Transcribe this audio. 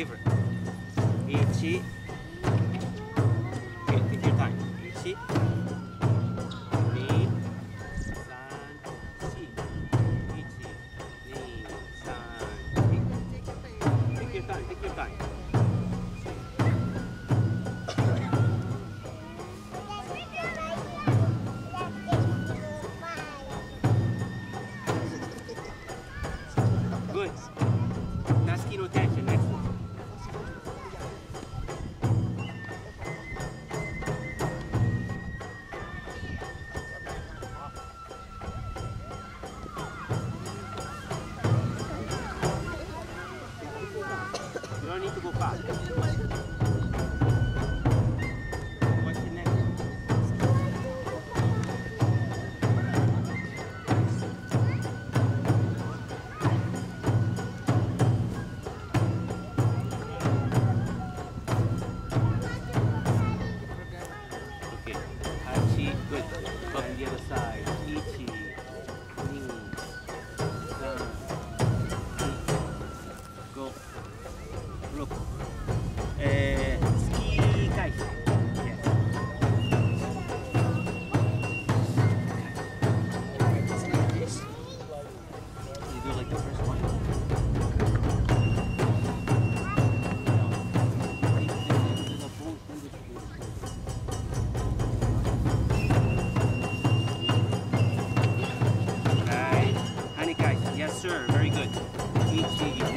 river. Ichi. Okay, take your time. Ichi. Okay. cheat good. From the other side. Very good. GG.